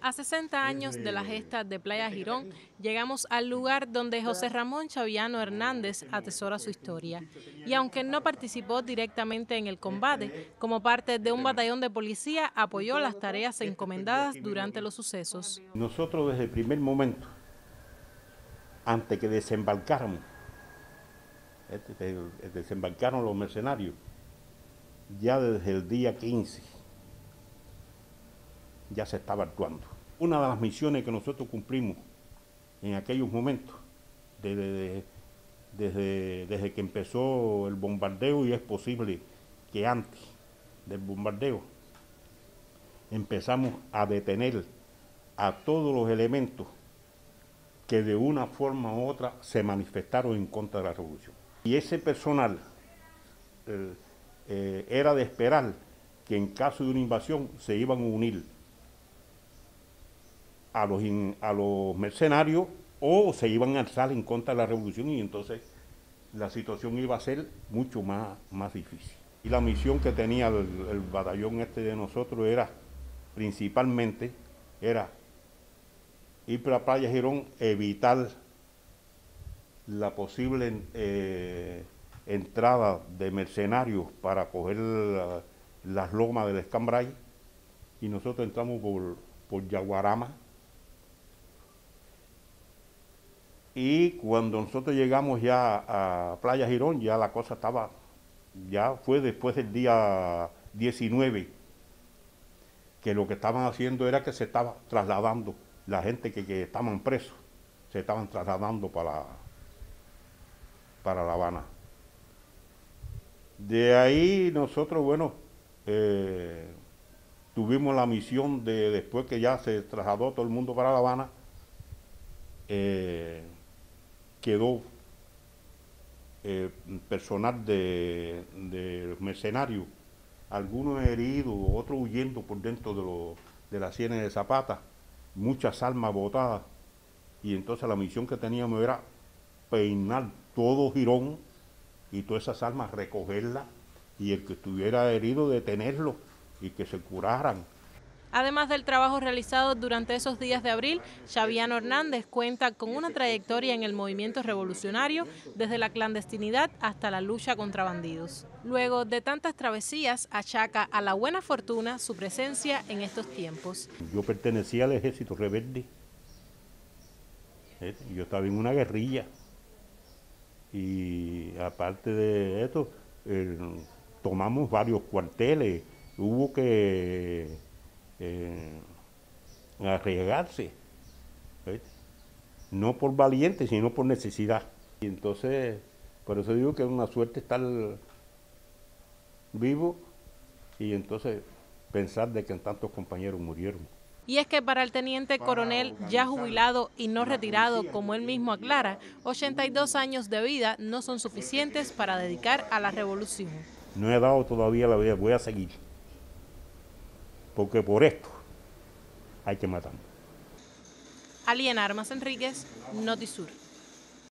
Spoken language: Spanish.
A 60 años de la gesta de Playa Girón, llegamos al lugar donde José Ramón Chaviano Hernández atesora su historia. Y aunque no participó directamente en el combate, como parte de un batallón de policía, apoyó las tareas encomendadas durante los sucesos. Nosotros desde el primer momento, antes que desembarcáramos, este, desembarcaron los mercenarios, ya desde el día 15 ya se estaba actuando. Una de las misiones que nosotros cumplimos en aquellos momentos, desde, desde, que empezó el bombardeo y es posible que antes del bombardeo empezamos a detener a todos los elementos que de una forma u otra se manifestaron en contra de la revolución. Y ese personal eh, eh, era de esperar que en caso de una invasión se iban a unir a los, a los mercenarios o se iban a alzar en contra de la revolución y entonces la situación iba a ser mucho más, más difícil. Y la misión que tenía el, batallón este de nosotros era, principalmente, era ir para Playa Girón, evitar la posible eh, entrada de mercenarios para coger las lomas del Escambray y nosotros entramos por, por Yaguarama Y cuando nosotros llegamos ya a Playa Girón, ya la cosa estaba, ya fue después del día 19, que lo que estaban haciendo era que se estaba trasladando la gente que, estaban presos, se estaban trasladando para, para La Habana. De ahí nosotros, bueno, eh, tuvimos la misión de, después que ya se trasladó todo el mundo para La Habana, eh, quedó eh, personal de, de, mercenarios, algunos heridos, otros huyendo por dentro de, de las sienes de Zapata, muchas almas botadas. Y entonces la misión que teníamos era peinar todo Girón y todas esas almas recogerlas y el que estuviera herido detenerlo y que se curaran Además del trabajo realizado durante esos días de abril, Xaviano Hernández cuenta con una trayectoria en el movimiento revolucionario desde la clandestinidad hasta la lucha contra bandidos. Luego de tantas travesías, achaca a la buena fortuna su presencia en estos tiempos. Yo pertenecía al ejército rebelde. Eh, yo estaba en una guerrilla. Y aparte de esto, eh, tomamos varios cuarteles. Hubo que eh, arriesgarse, no por valiente, sino por necesidad. Y entonces, por eso digo que es una suerte estar vivo y entonces pensar de que tantos compañeros murieron. Y es que para el teniente coronel ya jubilado y no retirado, como él mismo aclara, 82 años de vida no son suficientes para dedicar a la revolución. No he dado todavía la vida, voy a seguir porque por esto hay que matarnos. Alien Armas Enríquez, Notisur.